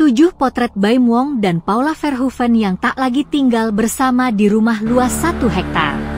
Tujuh potret Baim Wong dan Paula Verhoeven yang tak lagi tinggal bersama di rumah luas satu hektar.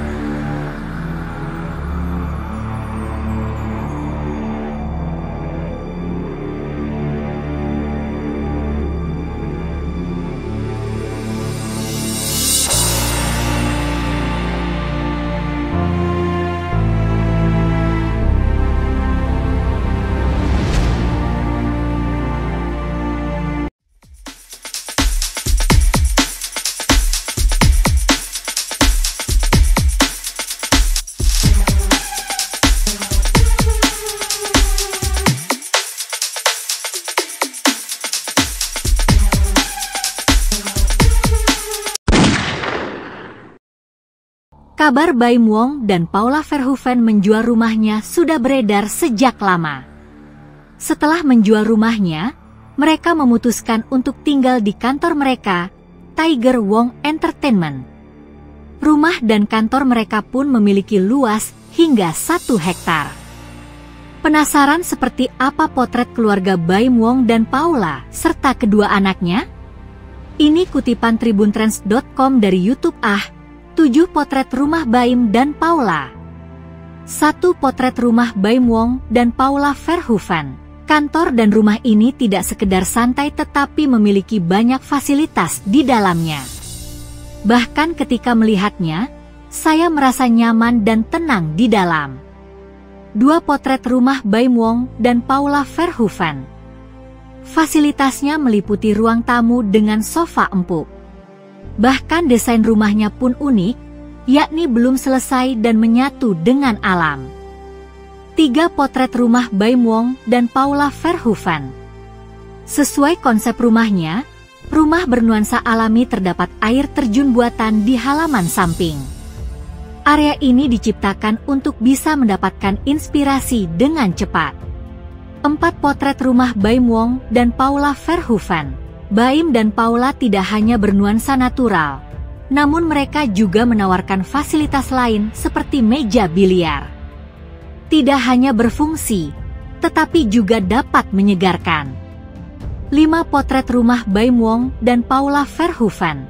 Kabar Baim Wong dan Paula Verhoeven menjual rumahnya sudah beredar sejak lama. Setelah menjual rumahnya, mereka memutuskan untuk tinggal di kantor mereka, Tiger Wong Entertainment. Rumah dan kantor mereka pun memiliki luas hingga satu hektar. Penasaran seperti apa potret keluarga Baim Wong dan Paula serta kedua anaknya? Ini kutipan tribuntrends.com dari YouTube Ah, 7 potret rumah Baim dan Paula. 1 potret rumah Baim Wong dan Paula Verhoeven. Kantor dan rumah ini tidak sekedar santai tetapi memiliki banyak fasilitas di dalamnya. Bahkan ketika melihatnya, saya merasa nyaman dan tenang di dalam. Dua potret rumah Baim Wong dan Paula Verhoeven. Fasilitasnya meliputi ruang tamu dengan sofa empuk Bahkan desain rumahnya pun unik, yakni belum selesai dan menyatu dengan alam. Tiga potret rumah Baim Wong dan Paula Verhoeven. Sesuai konsep rumahnya, rumah bernuansa alami terdapat air terjun buatan di halaman samping. Area ini diciptakan untuk bisa mendapatkan inspirasi dengan cepat. Empat potret rumah Baim Wong dan Paula Verhoeven Baim dan Paula tidak hanya bernuansa natural, namun mereka juga menawarkan fasilitas lain seperti meja biliar. Tidak hanya berfungsi, tetapi juga dapat menyegarkan. 5 potret rumah Baim Wong dan Paula Verhoeven.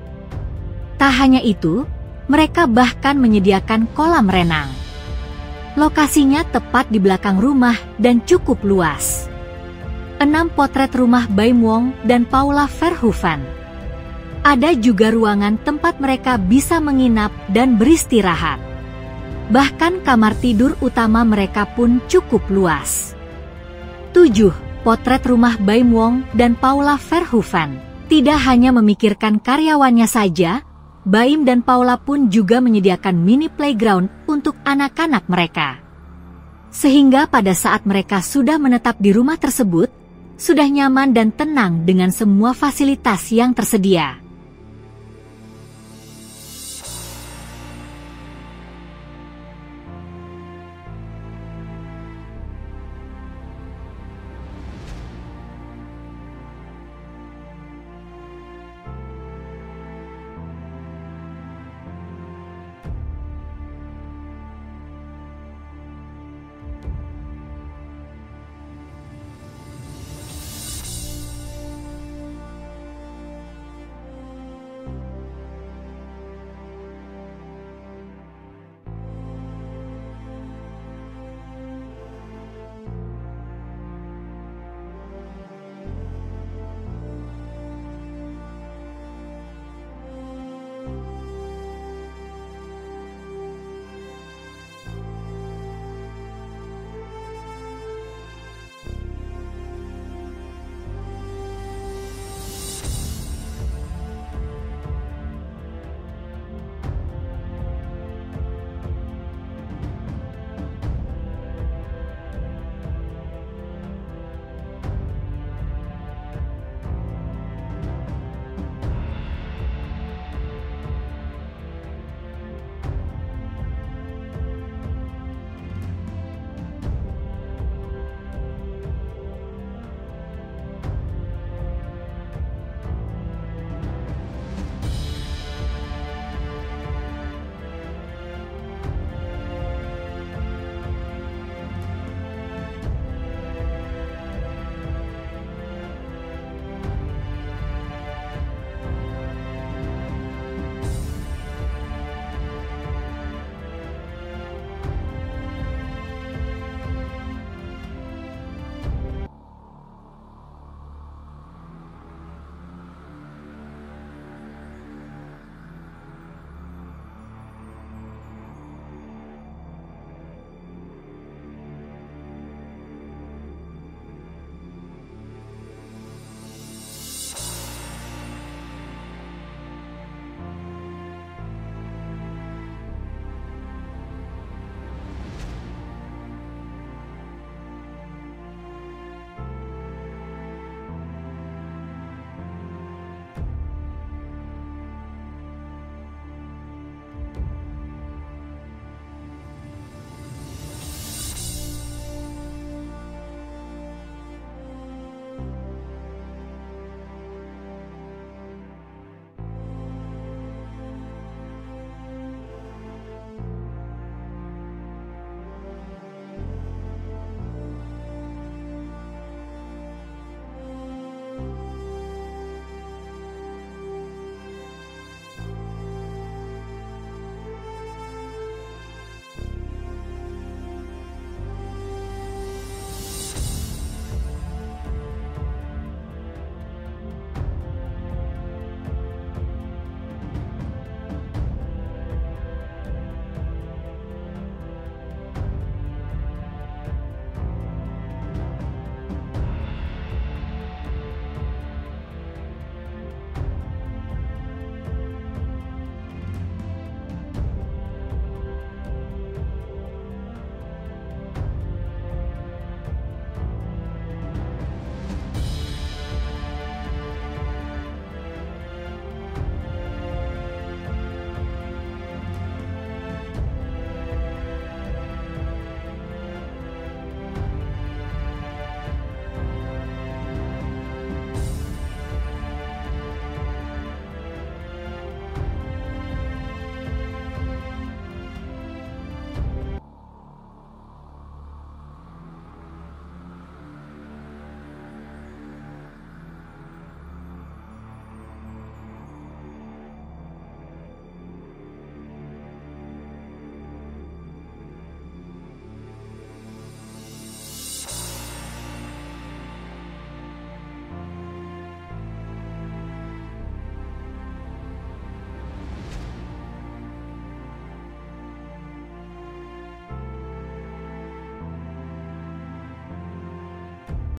Tak hanya itu, mereka bahkan menyediakan kolam renang. Lokasinya tepat di belakang rumah dan cukup luas enam potret rumah Baim Wong dan Paula Verhoeven. Ada juga ruangan tempat mereka bisa menginap dan beristirahat. Bahkan kamar tidur utama mereka pun cukup luas. 7. Potret rumah Baim Wong dan Paula Verhoeven. Tidak hanya memikirkan karyawannya saja, Baim dan Paula pun juga menyediakan mini playground untuk anak-anak mereka. Sehingga pada saat mereka sudah menetap di rumah tersebut, sudah nyaman dan tenang dengan semua fasilitas yang tersedia.